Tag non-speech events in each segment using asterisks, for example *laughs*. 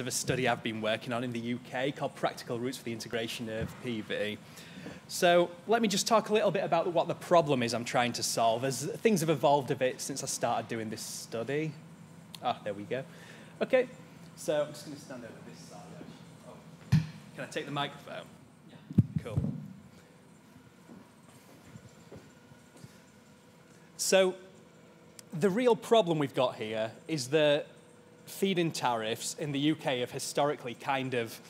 of a study I've been working on in the UK called Practical Routes for the Integration of PV. So let me just talk a little bit about what the problem is I'm trying to solve, as things have evolved a bit since I started doing this study. Ah, there we go. Okay, so I'm just going to stand over this side. Oh. Can I take the microphone? Yeah. Cool. So the real problem we've got here is that feed-in tariffs in the UK have historically kind of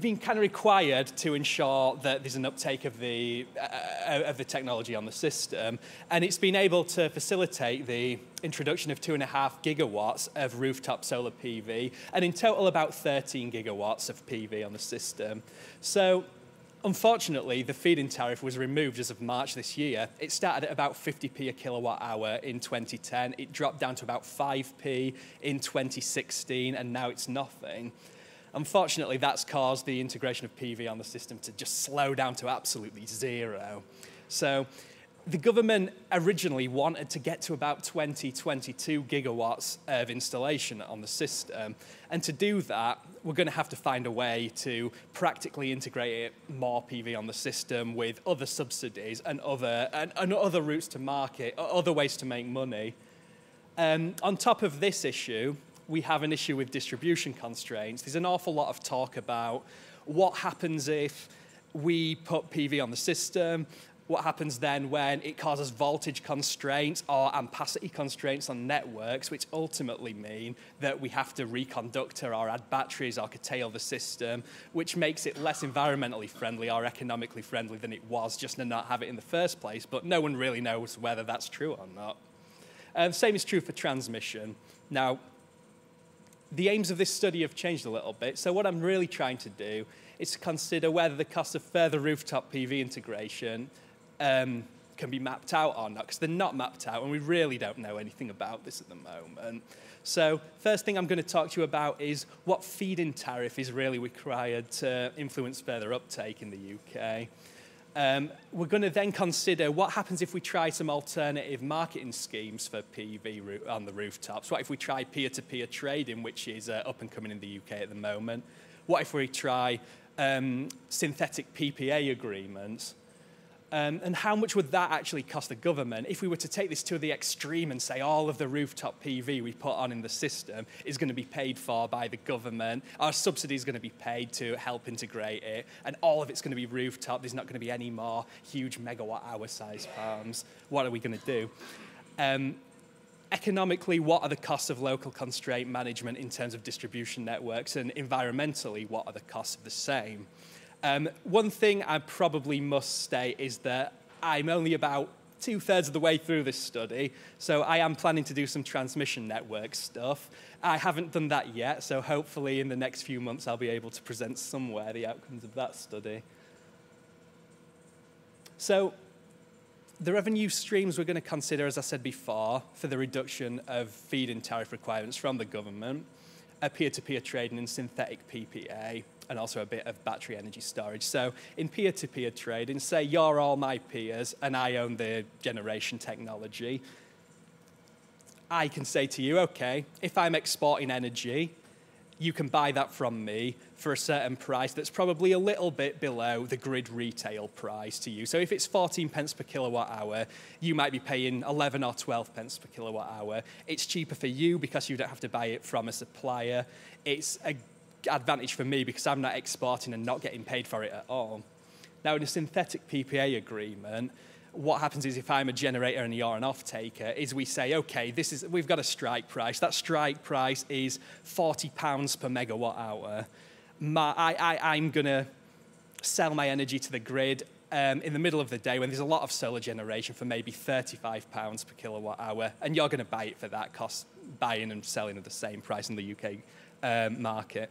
been kind of required to ensure that there's an uptake of the, uh, of the technology on the system. And it's been able to facilitate the introduction of two and a half gigawatts of rooftop solar PV, and in total about 13 gigawatts of PV on the system. So Unfortunately, the feed-in tariff was removed as of March this year. It started at about 50p a kilowatt hour in 2010. It dropped down to about 5p in 2016, and now it's nothing. Unfortunately, that's caused the integration of PV on the system to just slow down to absolutely zero. So the government originally wanted to get to about 20, 22 gigawatts of installation on the system. And to do that, we're going to have to find a way to practically integrate more PV on the system with other subsidies and other, and, and other routes to market, other ways to make money. Um, on top of this issue, we have an issue with distribution constraints. There's an awful lot of talk about what happens if we put PV on the system, what happens then when it causes voltage constraints or ampacity constraints on networks, which ultimately mean that we have to reconductor or add batteries or curtail the system, which makes it less environmentally friendly or economically friendly than it was just to not have it in the first place. But no one really knows whether that's true or not. The same is true for transmission. Now, the aims of this study have changed a little bit. So what I'm really trying to do is to consider whether the cost of further rooftop PV integration um, can be mapped out or not, because they're not mapped out, and we really don't know anything about this at the moment. So first thing I'm going to talk to you about is what feed-in tariff is really required to influence further uptake in the UK. Um, we're going to then consider what happens if we try some alternative marketing schemes for PV on the rooftops. What if we try peer-to-peer -peer trading, which is uh, up and coming in the UK at the moment? What if we try um, synthetic PPA agreements? Um, and how much would that actually cost the government if we were to take this to the extreme and say all of the rooftop PV we put on in the system is going to be paid for by the government, our subsidy is going to be paid to help integrate it, and all of it's going to be rooftop, there's not going to be any more huge megawatt hour size farms. What are we going to do? Um, economically, what are the costs of local constraint management in terms of distribution networks, and environmentally, what are the costs of the same? Um, one thing I probably must state is that I'm only about two thirds of the way through this study, so I am planning to do some transmission network stuff. I haven't done that yet, so hopefully in the next few months I'll be able to present somewhere the outcomes of that study. So the revenue streams we're going to consider, as I said before, for the reduction of feed-in tariff requirements from the government, are peer-to-peer -peer trading and synthetic PPA, and also a bit of battery energy storage. So in peer-to-peer trading, say you're all my peers and I own the generation technology, I can say to you, okay, if I'm exporting energy, you can buy that from me for a certain price that's probably a little bit below the grid retail price to you. So if it's 14 pence per kilowatt hour, you might be paying 11 or 12 pence per kilowatt hour. It's cheaper for you because you don't have to buy it from a supplier. It's a advantage for me because I'm not exporting and not getting paid for it at all. Now, in a synthetic PPA agreement, what happens is if I'm a generator and you're an off-taker, is we say, okay, this is, we've got a strike price. That strike price is 40 pounds per megawatt hour. My, I, I'm going to sell my energy to the grid um, in the middle of the day when there's a lot of solar generation for maybe 35 pounds per kilowatt hour, and you're going to buy it for that cost, buying and selling at the same price in the UK um, market.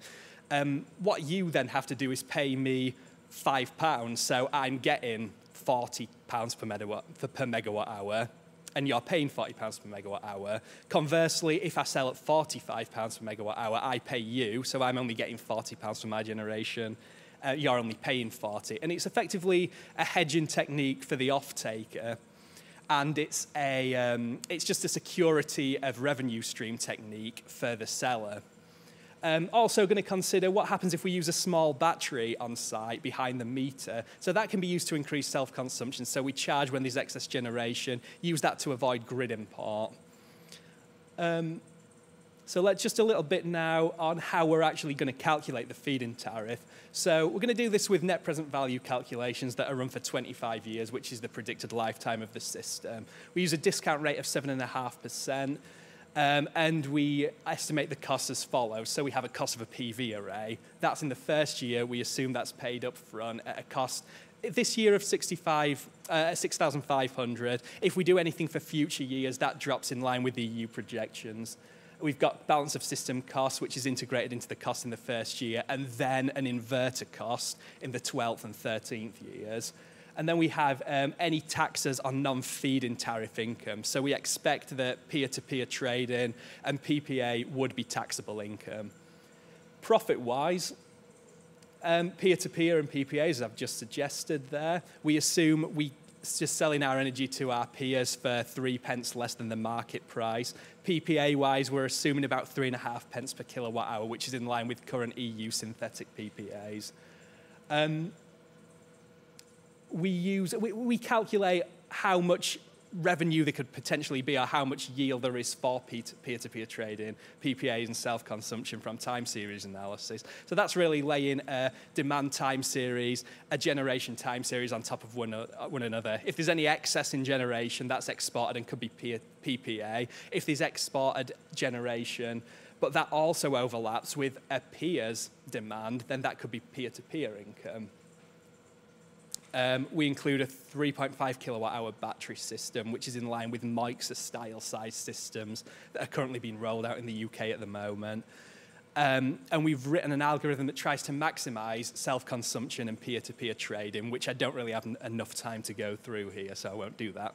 Um, what you then have to do is pay me five pounds, so I'm getting 40 pounds per megawatt, per megawatt hour, and you're paying 40 pounds per megawatt hour. Conversely, if I sell at 45 pounds per megawatt hour, I pay you, so I'm only getting 40 pounds for my generation. Uh, you're only paying 40. And it's effectively a hedging technique for the off-taker and it's, a, um, it's just a security of revenue stream technique for the seller. Um, also going to consider what happens if we use a small battery on site behind the meter. So that can be used to increase self-consumption. So we charge when there's excess generation, use that to avoid grid import. Um, so let's just a little bit now on how we're actually going to calculate the feed-in tariff. So we're going to do this with net present value calculations that are run for 25 years, which is the predicted lifetime of the system. We use a discount rate of 7.5%. Um, and we estimate the cost as follows. So we have a cost of a PV array. That's in the first year. We assume that's paid up front at a cost this year of 65, uh, 6,500. If we do anything for future years, that drops in line with the EU projections. We've got balance of system cost, which is integrated into the cost in the first year, and then an inverter cost in the 12th and 13th years. And then we have um, any taxes on non-feed-in tariff income. So we expect that peer-to-peer trading and PPA would be taxable income. Profit-wise, um, peer-to-peer and PPAs, as I've just suggested there, we assume we just selling our energy to our peers for three pence less than the market price. PPA wise, we're assuming about three and a half pence per kilowatt hour, which is in line with current EU synthetic PPAs. Um, we use, we, we calculate how much revenue there could potentially be or how much yield there is for peer-to-peer trading, PPAs and self-consumption from time series analysis. So that's really laying a demand time series, a generation time series on top of one, uh, one another. If there's any excess in generation, that's exported and could be PPA. If there's exported generation, but that also overlaps with a peer's demand, then that could be peer-to-peer income. Um, we include a 3.5 kilowatt hour battery system, which is in line with Mike's style size systems that are currently being rolled out in the UK at the moment. Um, and we've written an algorithm that tries to maximize self-consumption and peer-to-peer trading, which I don't really have enough time to go through here, so I won't do that.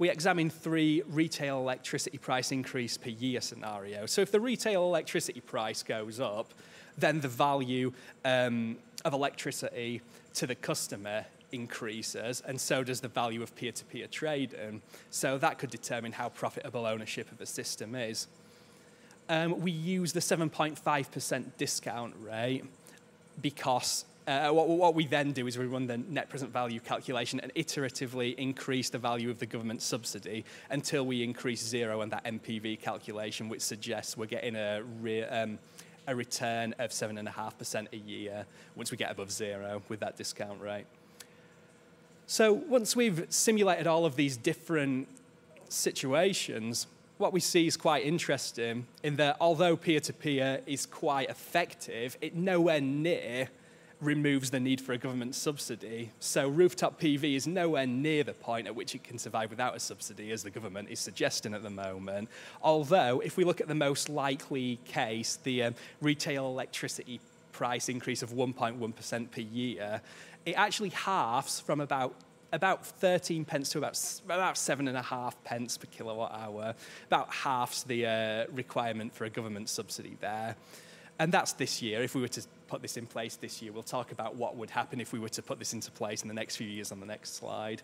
We examine three retail electricity price increase per year scenarios. So if the retail electricity price goes up, then the value um, of electricity to the customer increases, and so does the value of peer-to-peer trading. So that could determine how profitable ownership of a system is. Um, we use the 7.5% discount rate because uh, what, what, we then do is we run the net present value calculation and iteratively increase the value of the government subsidy until we increase zero on that NPV calculation, which suggests we're getting a, re, um, a return of 7.5% a year once we get above zero with that discount rate. So once we've simulated all of these different situations, what we see is quite interesting in that although peer-to-peer is quite effective, it nowhere near removes the need for a government subsidy. So rooftop PV is nowhere near the point at which it can survive without a subsidy, as the government is suggesting at the moment. Although, if we look at the most likely case, the um, retail electricity price increase of 1.1% per year, it actually halves from about about 13 pence to about, about seven and a half pence per kilowatt hour, about halves the uh, requirement for a government subsidy there. And that's this year. If we were to put this in place this year, we'll talk about what would happen if we were to put this into place in the next few years on the next slide.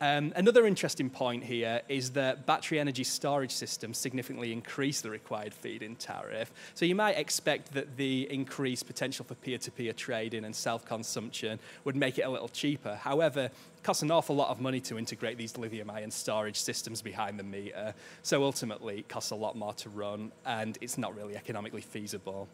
Um, another interesting point here is that battery energy storage systems significantly increase the required feed-in tariff. So you might expect that the increased potential for peer-to-peer trading and self-consumption would make it a little cheaper. However, it costs an awful lot of money to integrate these lithium-ion storage systems behind the meter. So ultimately, it costs a lot more to run, and it's not really economically feasible.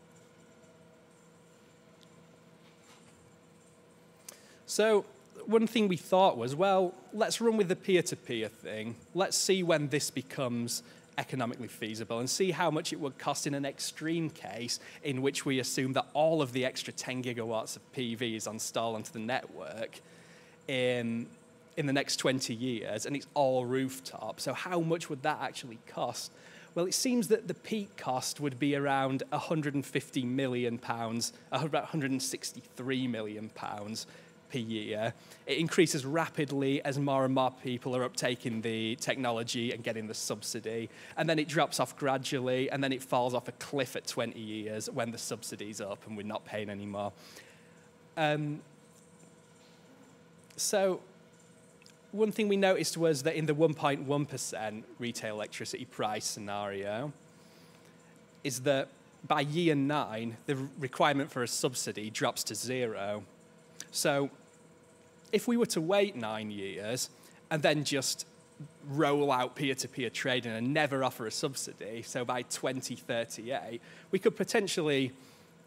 So one thing we thought was, well, let's run with the peer-to-peer thing. Let's see when this becomes economically feasible and see how much it would cost in an extreme case in which we assume that all of the extra 10 gigawatts of PV is installed onto the network in, in the next 20 years and it's all rooftop. So how much would that actually cost? Well, it seems that the peak cost would be around 150 million pounds, about 163 million pounds per year. It increases rapidly as more and more people are uptaking the technology and getting the subsidy. And then it drops off gradually, and then it falls off a cliff at 20 years when the subsidy's up and we're not paying anymore. Um, so one thing we noticed was that in the 1.1% retail electricity price scenario, is that by year nine, the requirement for a subsidy drops to zero. So if we were to wait nine years and then just roll out peer-to-peer trading and never offer a subsidy, so by 2038, we could potentially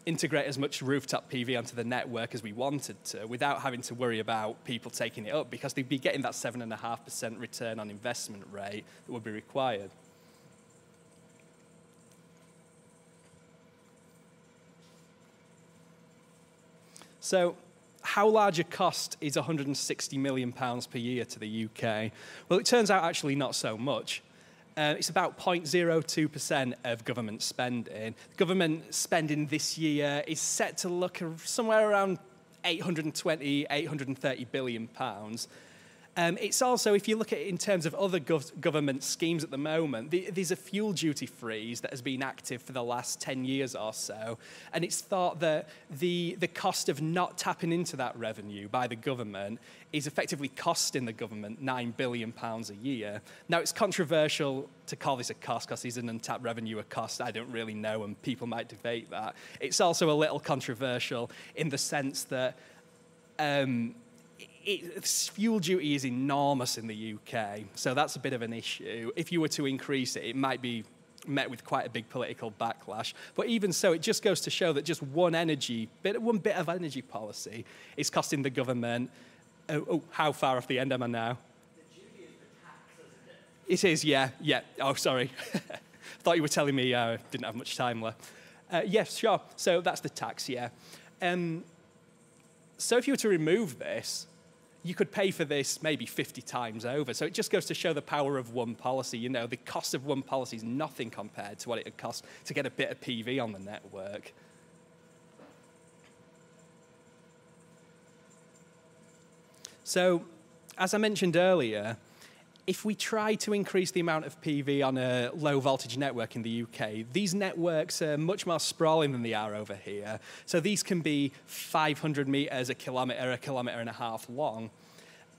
integrate as much rooftop PV onto the network as we wanted to without having to worry about people taking it up because they'd be getting that 7.5% return on investment rate that would be required. So how large a cost is 160 million pounds per year to the UK? Well, it turns out actually not so much. Uh, it's about 0.02% of government spending. Government spending this year is set to look somewhere around 820, 830 billion pounds. Um, it's also, if you look at it in terms of other gov government schemes at the moment, the, there's a fuel duty freeze that has been active for the last 10 years or so. And it's thought that the, the cost of not tapping into that revenue by the government is effectively costing the government £9 billion a year. Now, it's controversial to call this a cost because is an untapped revenue a cost? I don't really know, and people might debate that. It's also a little controversial in the sense that. Um, it, fuel duty is enormous in the UK, so that's a bit of an issue. If you were to increase it, it might be met with quite a big political backlash. But even so, it just goes to show that just one energy bit, one bit of energy policy is costing the government. Oh, oh how far off the end am I now? It is, yeah, yeah. Oh, sorry. *laughs* I thought you were telling me I uh, didn't have much time left. Uh, yes, sure. So that's the tax, yeah. Um, so if you were to remove this, you could pay for this maybe 50 times over. So it just goes to show the power of one policy. You know, the cost of one policy is nothing compared to what it would cost to get a bit of PV on the network. So, as I mentioned earlier, if we try to increase the amount of PV on a low voltage network in the UK, these networks are much more sprawling than they are over here. So these can be 500 meters, a kilometer, a kilometer and a half long.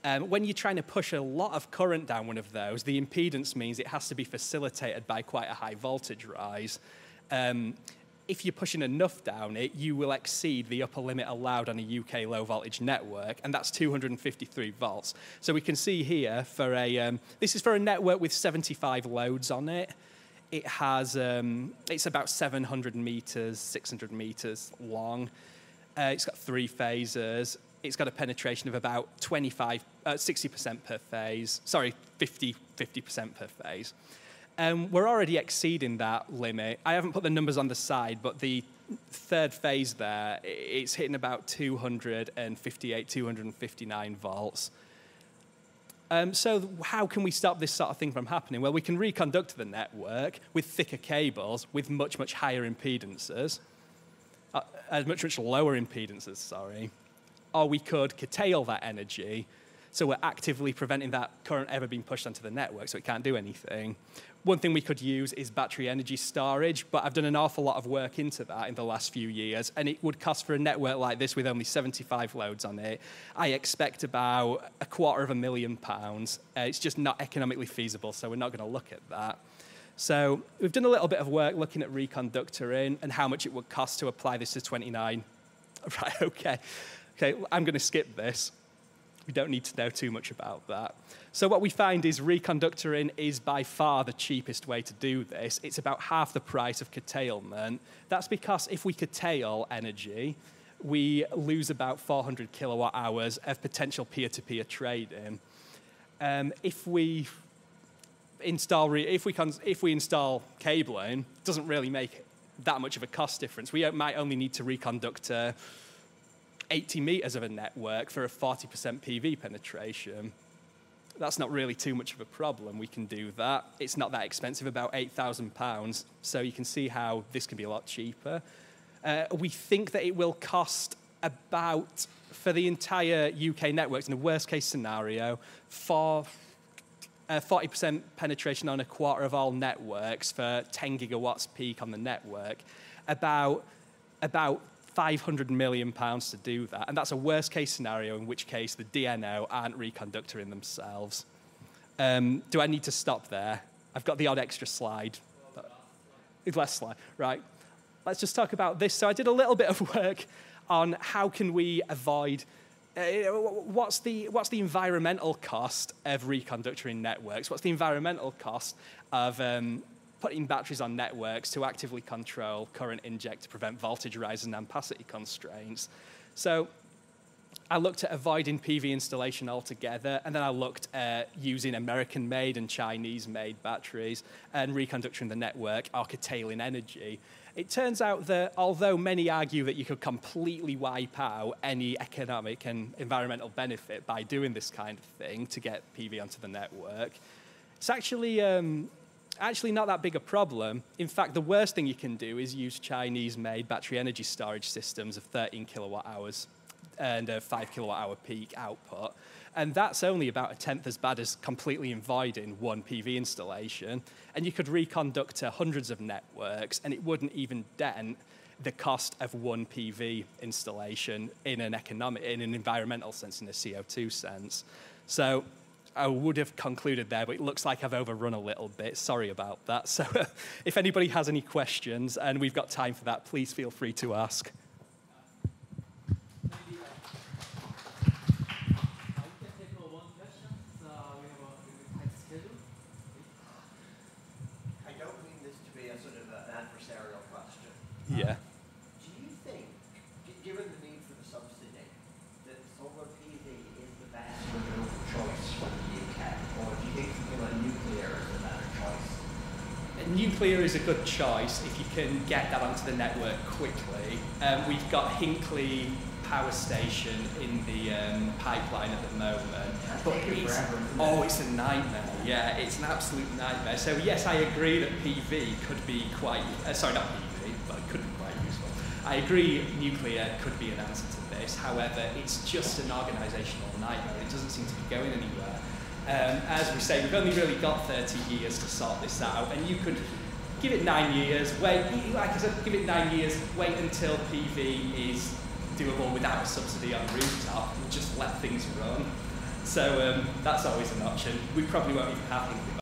Um, when you're trying to push a lot of current down one of those, the impedance means it has to be facilitated by quite a high voltage rise. Um, if you're pushing enough down it, you will exceed the upper limit allowed on a UK low voltage network, and that's 253 volts. So we can see here for a, um, this is for a network with 75 loads on it. It has, um, it's about 700 meters, 600 meters long. Uh, it's got three phases. It's got a penetration of about 25, uh, 60% per phase. Sorry, 50, 50% per phase. Um, we're already exceeding that limit. I haven't put the numbers on the side, but the third phase there, it's hitting about 258, 259 volts. Um, so how can we stop this sort of thing from happening? Well, we can reconduct the network with thicker cables with much, much higher impedances, uh, much, much lower impedances, sorry. Or we could curtail that energy so we're actively preventing that current ever being pushed onto the network so it can't do anything. One thing we could use is battery energy storage, but I've done an awful lot of work into that in the last few years, and it would cost for a network like this with only 75 loads on it, I expect about a quarter of a million pounds. Uh, it's just not economically feasible, so we're not going to look at that. So we've done a little bit of work looking at reconductoring and how much it would cost to apply this to 29. *laughs* Right, okay. Okay, I'm going to skip this. We don't need to know too much about that. So what we find is reconductoring is by far the cheapest way to do this. It's about half the price of curtailment. That's because if we curtail energy, we lose about 400 kilowatt hours of potential peer-to-peer trading. Um, if we install if we if we install cabling, it doesn't really make that much of a cost difference. We might only need to reconduct 80 meters of a network for a 40% PV penetration. That's not really too much of a problem. We can do that. It's not that expensive, about £8,000. So you can see how this can be a lot cheaper. Uh, we think that it will cost about, for the entire UK networks, in the worst case scenario, for uh, 40% penetration on a quarter of all networks for 10 gigawatts peak on the network, about, about 500 million pounds to do that. And that's a worst case scenario, in which case the DNO aren't reconductoring themselves. Um, do I need to stop there? I've got the odd extra slide. Last slide, right. let's just talk about this. So I did a little bit of work on how can we avoid uh, what's, the, what's the environmental cost of reconductoring networks? What's the environmental cost of um, putting batteries on networks to actively control current inject to prevent voltage rise and ampacity constraints? So I looked at avoiding PV installation altogether, and then I looked at using American-made and Chinese-made batteries and reconductoring the network, or curtailing energy. It turns out that although many argue that you could completely wipe out any economic and environmental benefit by doing this kind of thing to get PV onto the network, it's actually um, actually not that big a problem. In fact, the worst thing you can do is use Chinese-made battery energy storage systems of 13 kilowatt hours and a 5 kilowatt hour peak output. And that's only about a tenth as bad as completely avoiding one PV installation. And you could reconduct to hundreds of networks, and it wouldn't even dent the cost of one PV installation in an economic, in an environmental sense, in a CO2 sense. So I would have concluded there, but it looks like I've overrun a little bit. Sorry about that. So *laughs* if anybody has any questions, and we've got time for that, please feel free to ask. Yeah. Do you think, given the need for the subsidy, that solar PV is the best renewable choice for the UK, or do you think something like nuclear is a better choice? Nuclear is a good choice if you can get that onto the network quickly. Um, we've got Hinkley power station in the um, pipeline at the moment. but it's, forever, oh, it's a nightmare. Yeah, it's an absolute nightmare. So yes, I agree that PV could be quite. Uh, sorry, not PV but could be quite useful. I agree nuclear could be an answer to this, however, it's just an organisational nightmare. It doesn't seem to be going anywhere. Um, as we say, we've only really got 30 years to sort this out, and you could give it nine years, wait, like I said, give it nine years, wait until PV is doable without a subsidy on rooftop, and just let things run. So um, that's always an option. We probably won't even have anything